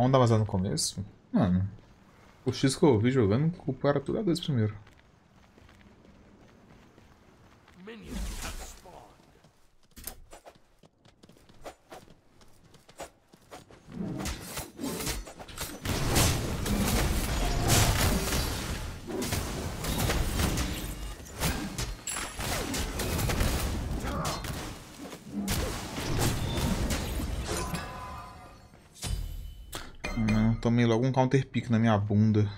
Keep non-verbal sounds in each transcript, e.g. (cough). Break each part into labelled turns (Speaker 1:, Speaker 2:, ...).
Speaker 1: Vamos dar vazar no começo? Mano, o X que eu ouvi jogando culparam tudo a dois primeiro. Counter pick na minha bunda.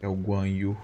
Speaker 1: É o Guan Yu.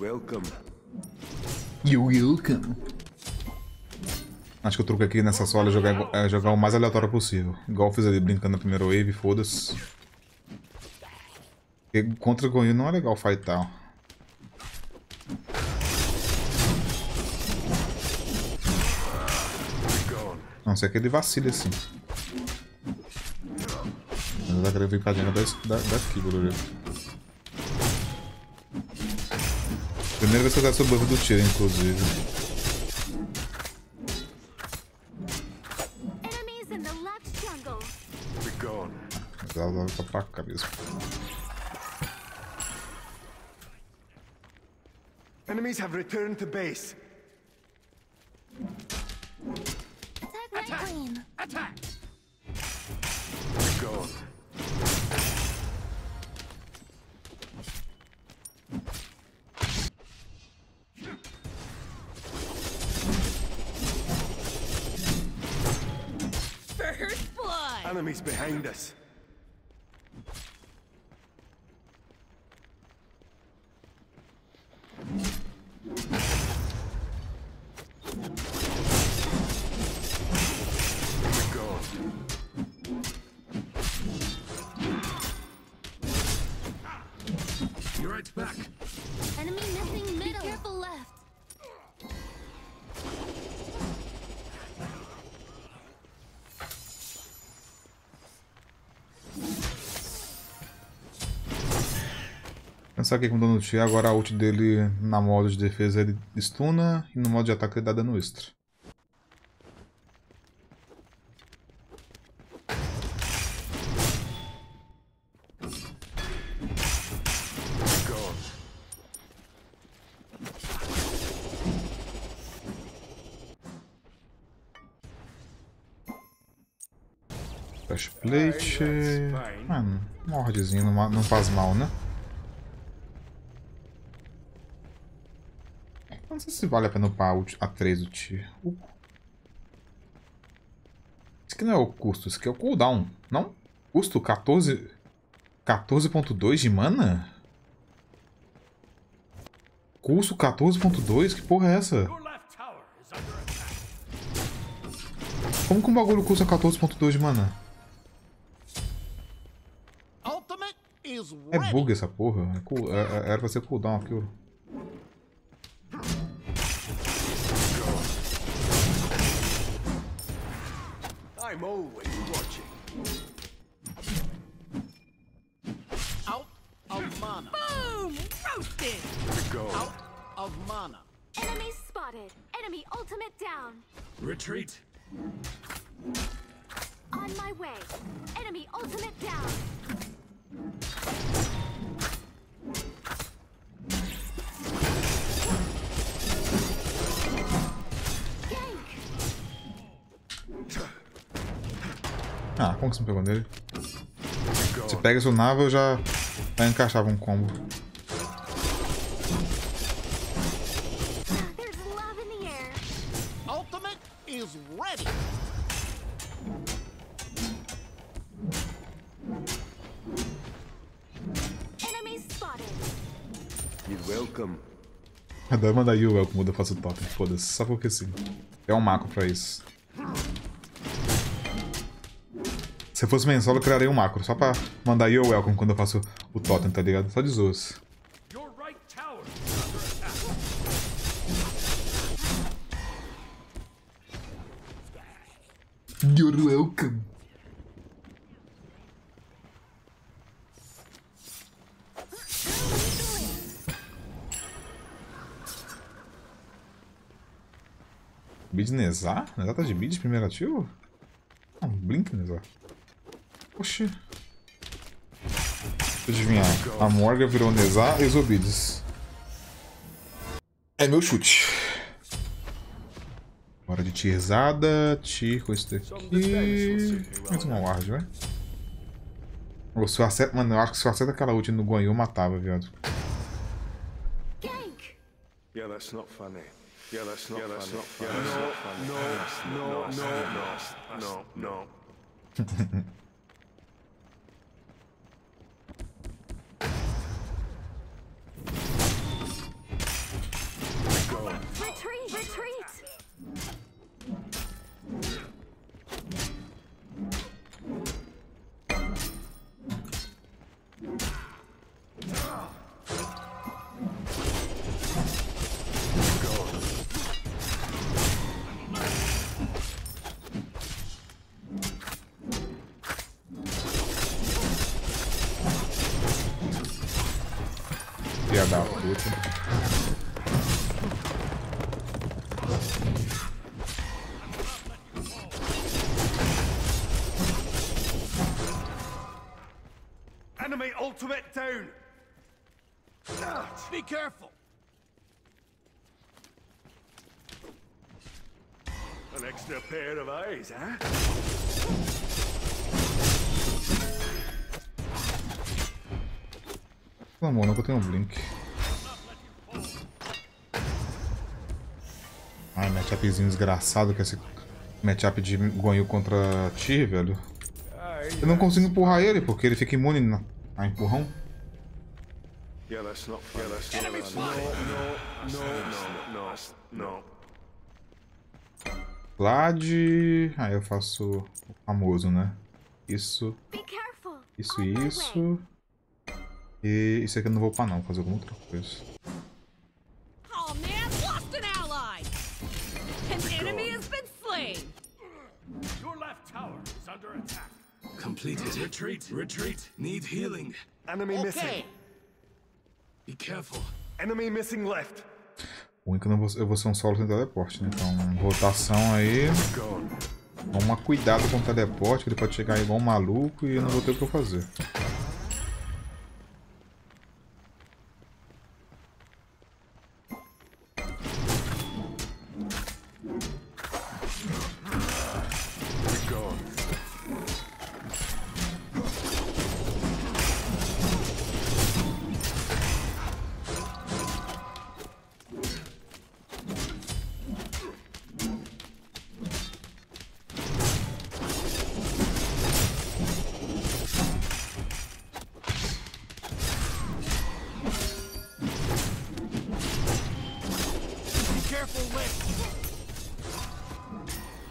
Speaker 1: Welcome. You welcome. Acho que o truque aqui nessa sola é jogar, é jogar o mais aleatório possível. Igual eu fiz ali brincando na primeira wave, foda-se. Contra o Gonyu não é legal fightar. Não sei que ele vacile assim. Mas vai querer vir pra dentro da, da, daqui, pelo jeito. Primeira vez que eu gasto o buff do tiro, inclusive. Mas ela tá pra cá mesmo. Enemies have returned to base. Attack! Attack! Gone. Enemies behind us. Pensar aqui com o Donut, agora a ult dele na modo de defesa ele stuna e no modo de ataque ele dá dano extra. Flashplate... Mano, não, não faz mal, né? Não sei se vale a pena upar a 3 do tier. Uh. Isso aqui não é o custo, isso aqui é o cooldown, não? Custo 14... 14.2 de mana? Custo 14.2? Que porra é essa? Como que um bagulho custa 14.2 de mana? É bug essa porra. É cool, é, é, era pra ser cooldown aquilo. I'm always watching. Out of mana. Boom! Roasted! Go. Out of mana. Enemy spotted. Enemy ultimate down. Retreat. On my way. Enemy ultimate down. Ah, como que você não pegou nele? Se pega seu nave, eu já, já encaixava um combo.
Speaker 2: Welcome.
Speaker 1: Adoro mandar you welcome quando eu faço totem. Foda-se, só porque sim. É um macro pra isso. Se fosse mensal, eu criaria um macro, só pra mandar you welcome quando eu faço o totem, tá ligado? Só de
Speaker 3: tower.
Speaker 1: You're welcome. Bid Nezar? Nezar tá de bid primeiro ativo? Não, Blink Nezar. Oxi. Deixa eu adivinhar. A Morga virou Nezar e os. É meu chute. Hora de tirzada, tir com esse daqui. Mais uma ward, vai. Ou se eu acerto, mano, eu acho que se eu acerto aquela ult no Guanyu, eu matava, viado.
Speaker 4: Gank!
Speaker 2: Yeah, that's not funny. Yeah, that's not funny. Yeah, that's not funny. No, no, no, no, no, no.
Speaker 4: Retreat!
Speaker 2: Enemy ultimate down.
Speaker 3: Be careful.
Speaker 2: An extra pair of eyes, huh?
Speaker 1: Pelo amor, nunca tenho um blink. Ai, matchupzinho desgraçado que é esse matchup de Guanyu contra Tyr, velho. Eu não consigo empurrar ele, porque ele fica imune na- a empurrão.
Speaker 2: Yeah, that's not funny. Yeah, that's not
Speaker 3: Enemy
Speaker 2: funny.
Speaker 3: spotted.
Speaker 2: No, no, no, no.
Speaker 1: Vlad. Aí eu faço o famoso, né? Isso,
Speaker 4: Be careful!
Speaker 1: isso
Speaker 4: way.
Speaker 1: isso. E isso aqui eu não vou upar não, vou fazer alguma outra coisa.
Speaker 5: Oh man, lost an ally! An enemy has been slain!
Speaker 3: Your left tower is under attack.
Speaker 6: Completed. Retreat. Retreat. Need healing.
Speaker 2: Enemy missing.
Speaker 6: Be careful.
Speaker 2: Enemy missing left.
Speaker 1: O único que eu, não vou, eu vou ser um solo sem teleporte, né? Então, rotação aí. Toma cuidado com o teleporte, que ele pode chegar igual um maluco e eu não vou ter o que eu fazer.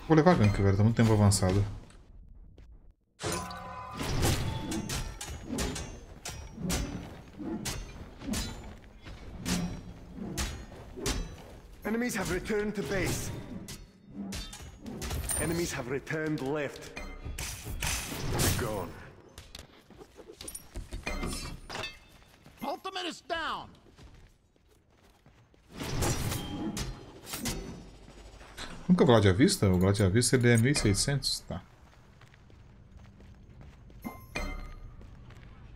Speaker 1: Vou levar gank, velho. Tá muito tempo avançado.
Speaker 2: Enemies have returned to base. Enemies have returned left. Gone.
Speaker 3: Ultimate is down.
Speaker 1: À vista? O Vlad à vista ele é 1600? Tá.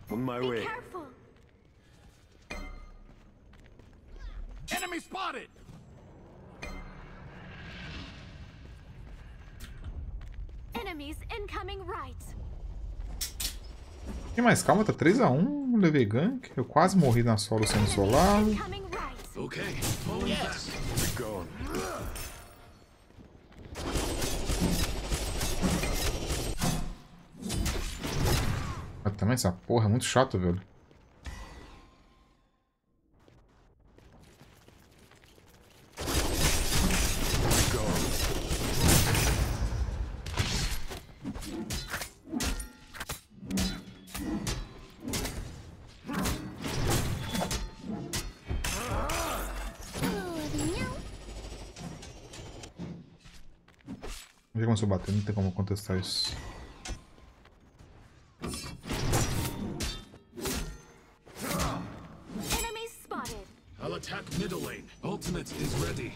Speaker 2: On my way.
Speaker 3: Enemy spotted.
Speaker 4: Enemies incoming right!
Speaker 1: E mais calma, tá 3x1. Levei gank. Eu quase morri na solo sendo
Speaker 4: right!
Speaker 6: Okay. Falling
Speaker 3: Yes.
Speaker 2: Gone.
Speaker 1: também, essa porra. É muito chato, velho. Já começou como bater, não tem como contestar isso.
Speaker 6: I'll attack middle lane. Ultimate is ready.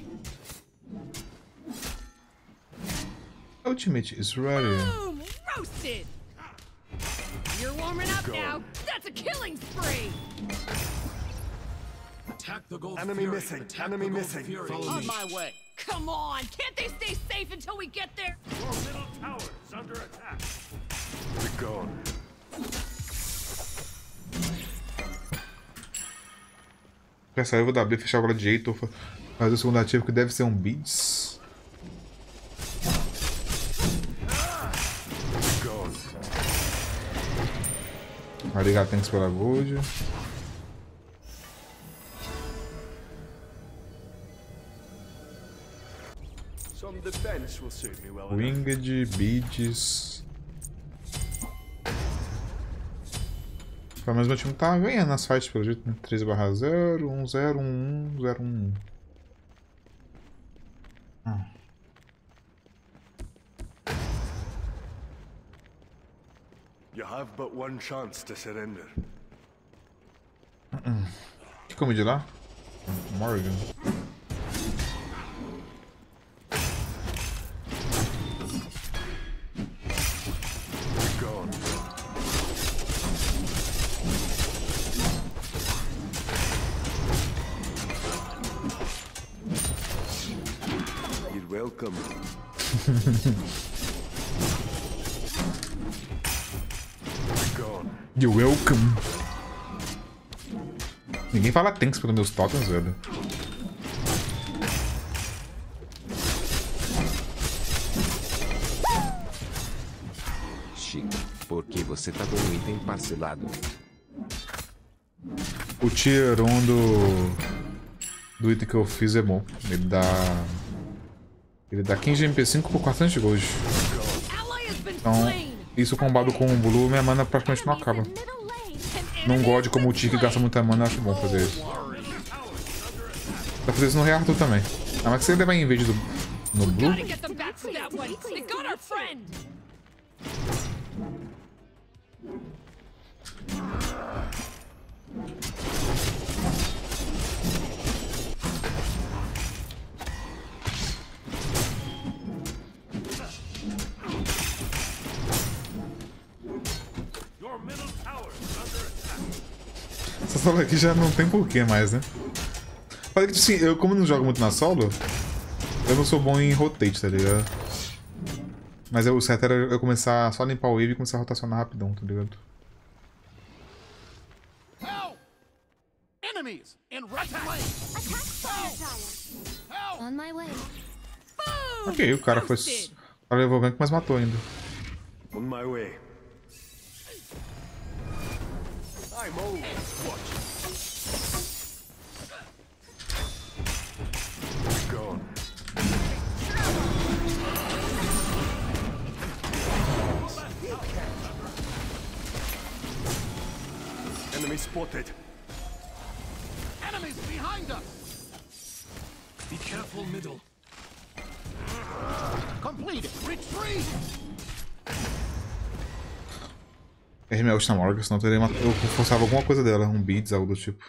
Speaker 1: Ultimate is ready.
Speaker 5: Boom! Roasted! You're warming up now. That's a killing spree!
Speaker 6: Attack the gold
Speaker 2: Enemy
Speaker 6: fury.
Speaker 2: missing,
Speaker 6: Attack
Speaker 2: enemy
Speaker 6: the
Speaker 2: missing.
Speaker 6: Fury.
Speaker 2: Follow
Speaker 5: On
Speaker 2: me.
Speaker 5: my way. Come on! Can't they stay safe until we get there?
Speaker 3: Your middle tower is under attack.
Speaker 2: Be gone.
Speaker 1: Pessoal, eu vou dar B, fechar o Gladiator, fa- fazer o segundo ativo que deve ser um Beats. Ligar tanks pela Gold. Winged, Beats. Pelo menos meu time tá ganhando nas fights pelo jeito, né? 13 barra 0, 1 0, 1 1, 0 1.
Speaker 2: You have but one chance to surrender.
Speaker 1: que como de lá? Morgan.
Speaker 2: You're welcome.
Speaker 1: Ninguém fala tanks pelos meus totens, velho.
Speaker 7: Chico, por que você tá com um item parcelado?
Speaker 1: O tier 1 do. do item que eu fiz é bom. Ele dá. Ele dá 15 MP5 por 400 de gold. Então! Isso combado com o Blue, minha mana praticamente não acaba. Não
Speaker 5: has
Speaker 1: como o Tiki gasta muita mana, acho bom fazer isso. Dá fazer isso no Rei Arthur também. Ah, mas que você levar em vez do. no Blue? Solo aqui já não tem porquê mais, né? Falei que assim, eu como não jogo muito na solo, eu não sou bom em rotate, tá ligado? Mas eu- o certo era eu começar só a limpar o wave e começar a rotacionar rapidão, tá ligado?
Speaker 3: Help! Enemies in right.
Speaker 4: On my way.
Speaker 1: Ok, o cara foi. O cara levou gank, mas matou ainda.
Speaker 2: On my way. I'm old. Enemy spotted.
Speaker 3: Enemies behind us.
Speaker 6: Be careful middle.
Speaker 3: Completed. Retreat.
Speaker 1: Ult na Morgan, senão teria mat- eu forçava alguma coisa dela, um beats, algo do tipo.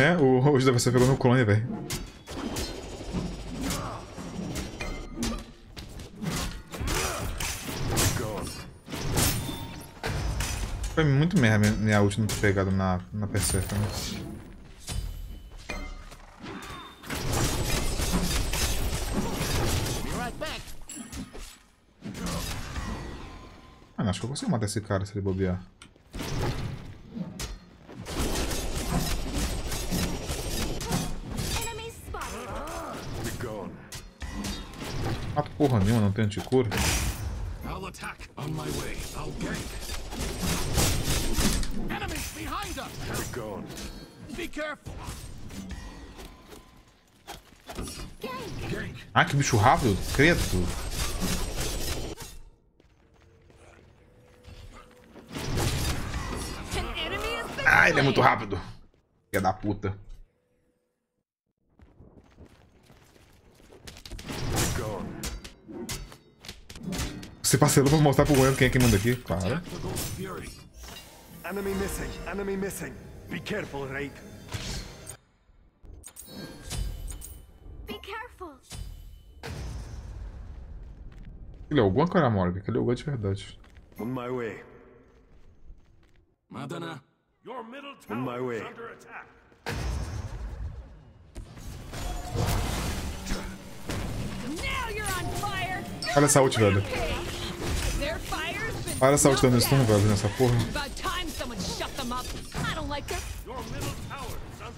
Speaker 1: É, o deve ser pegou no clone, velho. Foi muito merda minha, ult não ter pegado na, na Persephone.
Speaker 3: Back.
Speaker 1: Ah, acho que eu consigo matar esse cara se ele bobear. porra nenhuma, não tem anticura.
Speaker 6: I'll attack on my way. I'll gank.
Speaker 3: Enemies behind us!
Speaker 2: They're gone.
Speaker 3: Be careful.
Speaker 4: Gank.
Speaker 1: Ah, que bicho rápido, credo. Ah, ele é muito rápido. Filha da puta. Você parcelou pra mostrar pro Gwen quem é que manda aqui? Claro.
Speaker 2: Enemy missing. Enemy missing. Be careful, Rape.
Speaker 4: Be careful.
Speaker 1: Ele é o Gwen ou era a Morgan? Ele é o Gwen de verdade.
Speaker 2: On my way.
Speaker 6: Madana.
Speaker 3: Your middle
Speaker 2: On my way.
Speaker 3: under attack.
Speaker 5: Now you're on fire.
Speaker 1: Olha essa ult, velho. Olha essa ult dando
Speaker 5: snuffed
Speaker 1: stun, velho, nessa porra.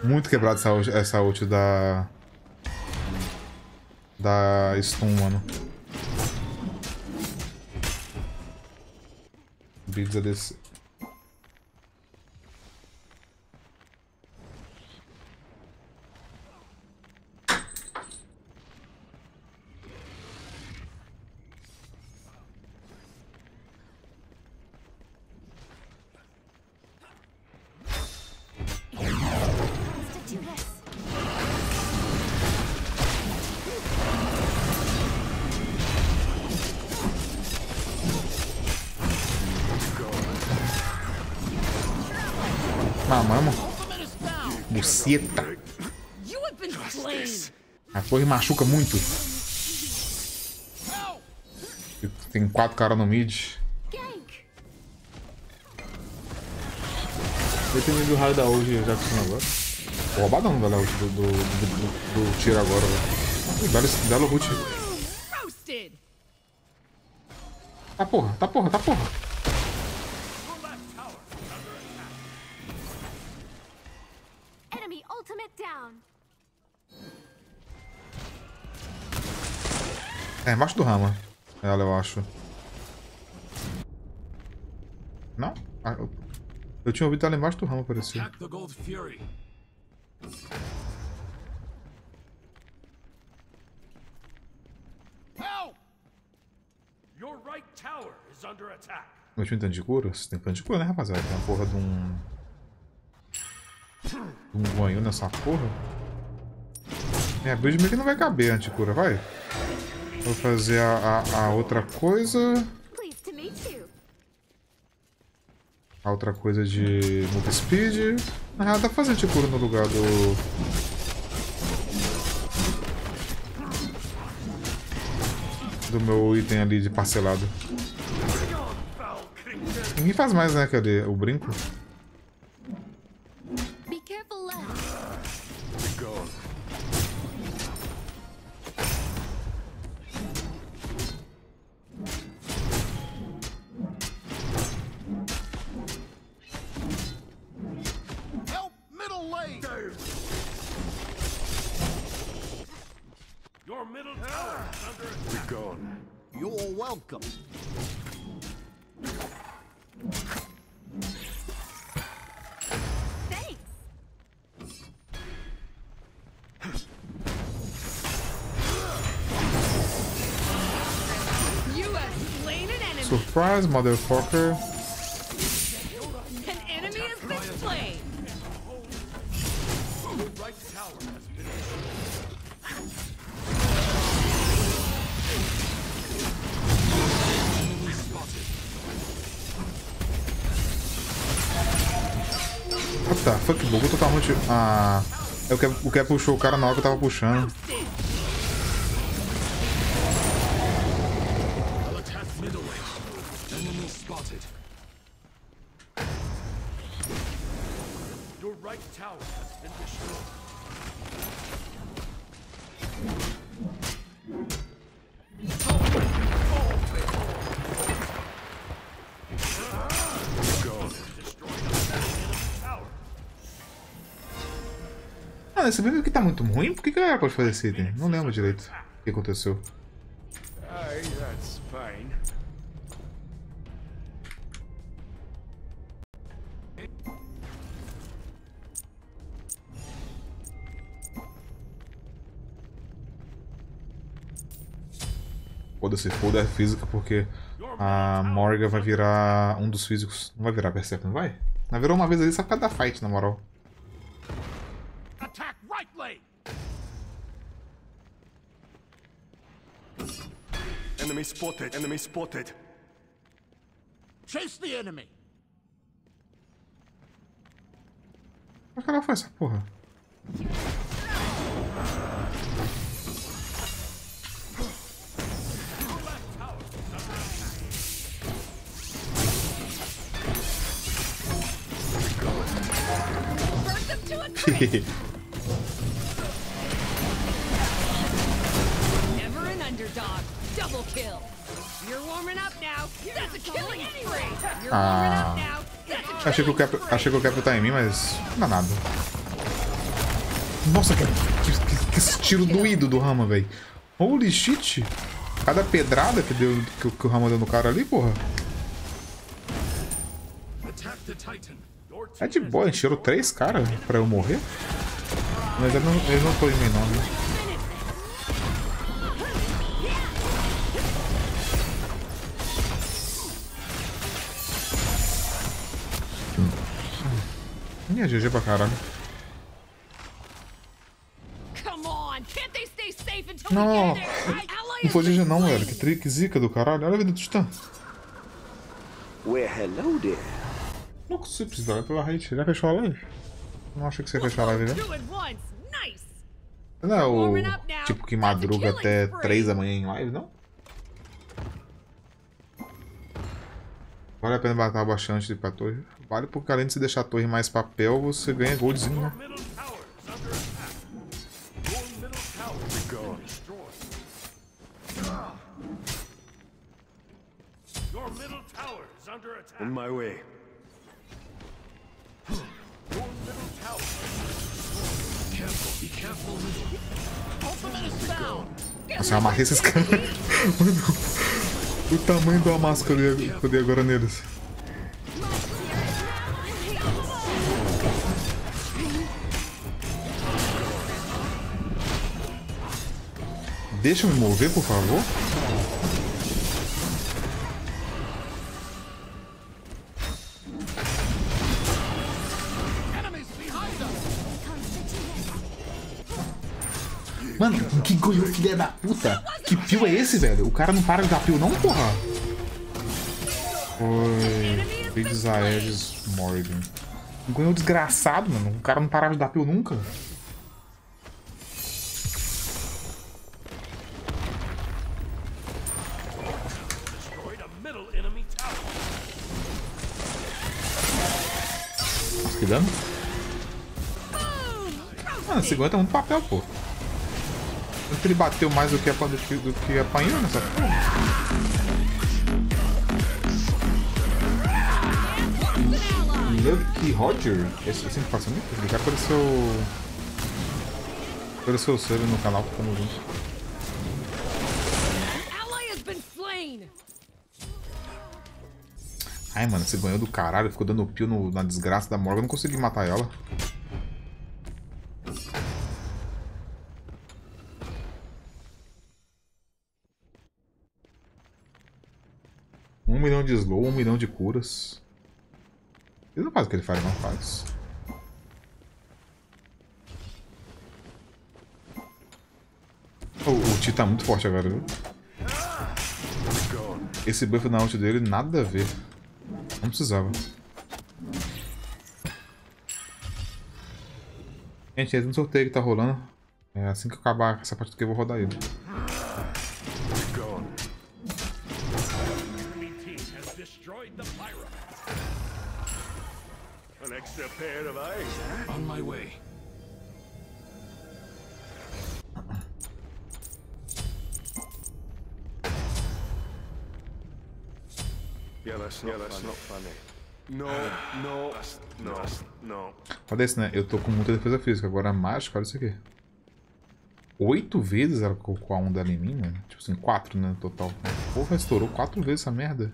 Speaker 1: Muito quebrado essa ult, essa ult da... Da stun, mano. Biggs a Mamamo. Buceta.
Speaker 5: You have been slain.
Speaker 1: A torre machuca muito. Tem quatro caras no mid. Dependendo do raio da ult, já que agora. Vou roubar não, velho, a ult do, do, do, do- do tiro agora, velho. Belo, belo.
Speaker 5: Roasted.
Speaker 1: Tá porra, tá porra, tá porra. É, embaixo do rama. Ela, eu acho. Não? Ah, eu, eu tinha ouvido ela embaixo do rama, parecia. Meu time tem de cura? Você tem plano de cura, né, rapaziada? Tem uma porra de um... Um guanho nessa porra. Minha build meio que não vai caber anticura, vai? Vou fazer a, a, a outra coisa... A outra coisa de move speed. Na real, dá pra fazer anticura no lugar do... Do meu item ali de parcelado. Ninguém faz mais, né? Cadê? O brinco?
Speaker 5: Been
Speaker 1: What the fuck, bugou totalmente. Ah. Eu quero, o que puxou o cara na hora que eu tava puxando. Pode fazer esse item? Não lembro direito o que aconteceu. Foda-se, foda a física porque a Morgan vai virar um dos físicos. Não vai virar Berserk, não vai? Mas virou uma vez ali só por causa da fight, na moral.
Speaker 3: Attack right lane.
Speaker 2: Enemy spotted. Enemy spotted.
Speaker 3: Chase the enemy.
Speaker 1: Como é que ela faz essa porra?
Speaker 5: Burn (laughs)
Speaker 1: Ah. Achei que o Cap, achei que o Cap tá em mim, mas não dá nada. Nossa, que, que, que- esse tiro doído do Rama, velho. Holy shit. Cada pedrada que, deu, que, que o Rama deu no cara ali, porra. É de boa, encheram três caras pra eu morrer. Mas eu não, não tô em mim, não, né? Ih, é GG pra caralho. Não. Não foi GG não, velho. Que, tri, que zica do caralho. Olha a vida do Titã.
Speaker 8: There.
Speaker 1: Louco simples, velho. Pela rede. Já fechou a live? Não achei que você fechou a live, né?
Speaker 5: Once. Nice.
Speaker 1: Não é o tipo que madruga até 3 da manhã em live, não? Vale a pena matar bastante de ir pra torre. Vale porque além de você deixar a torre mais papel, você ganha goldzinho, né?
Speaker 2: On my way.
Speaker 1: Nossa, eu amarrei esses caras. (laughs) O tamanho do amasso que eu dei agora neles. Deixa eu me mover, por favor. Mano, que goiô filha da puta. Que pio é esse, velho? O cara não para de dar pio não, porra. Foi... Big Aedes Morgan. Goiô desgraçado, mano. O cara não parava de dar pio nunca. Tá muito papel, pô. Tanto que ele bateu mais do que, do que, do que apanhou nessa porra. Lucky Roger? Esse assim que passa muito? Esse cara apareceu. Apareceu o selo no canal, tamo junto. Ai, mano, esse ganhou do caralho, ficou dando pio no- na desgraça da Morgan, eu não consegui matar ela. Milhão de slow, um milhão de curas. Ele não faz o que ele faz, não faz. O, o Ti tá muito forte agora, viu? Esse buff na ult dele, nada a ver. Não precisava. Gente, entra no sorteio que tá rolando. É assim que acabar essa parte aqui eu vou rodar ele.
Speaker 2: An extra pair of eyes.
Speaker 6: On my way.
Speaker 2: Yeah, that's not, yeah, that's not funny. No, no, no, no.
Speaker 1: Olha esse, né? Eu tô com muita defesa física. Agora a mágica, olha isso aqui. Oito vezes ela colocou a um dela em mim, mano. Tipo assim, quatro, né, no total. Porra, estourou quatro vezes essa merda.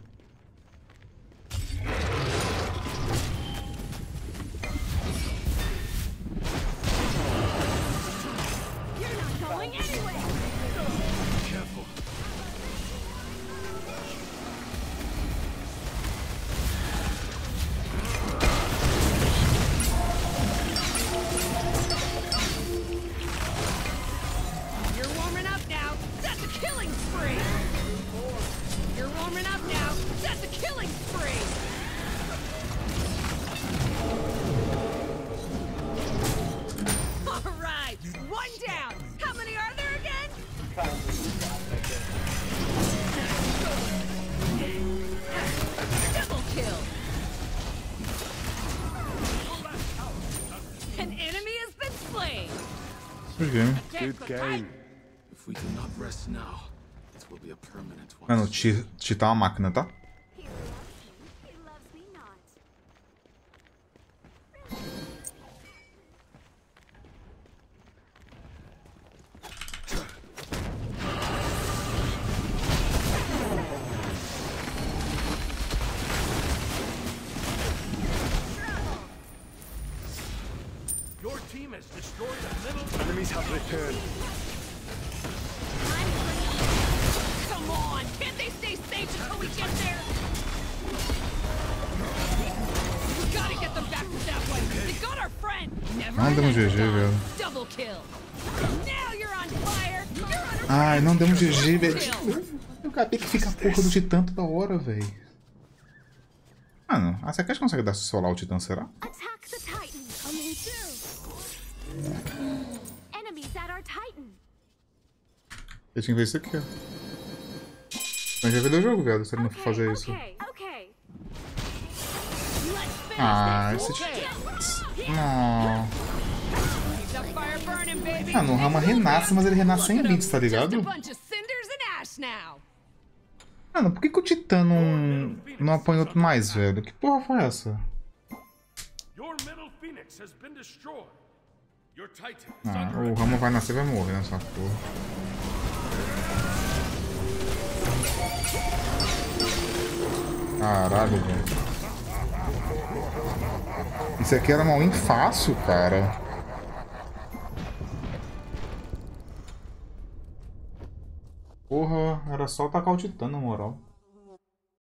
Speaker 5: going
Speaker 1: anyway! Game.
Speaker 2: Good game.
Speaker 6: If we do not rest now, it will be a permanent one.
Speaker 1: Mano, Ti Ti tá uma máquina, tá?
Speaker 3: Has destroyed a middle
Speaker 2: Enemies have returned.
Speaker 5: Come on, can't they stay safe until we get there? We gotta get them back to that way. They got our friend. Never
Speaker 1: Não demos GG, velho.
Speaker 5: Double kill. Now you're on fire. You're on a
Speaker 1: Ai, não demos GG, velho. Eu acabei que fica a porra do Titã toda hora, velho. Mano, a Secash consegue dar solar o Titã, será?
Speaker 4: Attack the Titan. Coming through.
Speaker 1: Eu tinha que ver isso aqui, ó. Mas já ver o jogo, velho, se ele não for fazer isso. Ah, esse...
Speaker 5: Okay.
Speaker 1: Não.
Speaker 5: Keep the fire burning, baby.
Speaker 1: Mano, o Rama renasce, mas ele renasce sem bits, tá ligado? Mano, por que, que o Titã não, não apanhou mais, velho? Que porra foi essa?
Speaker 3: Your middle phoenix has been destroyed.
Speaker 1: Ah, o Rama vai nascer e vai morrer nessa porra. Caralho, velho. Isso aqui era uma win fácil, cara. Porra, era só tacar o Titã, na moral.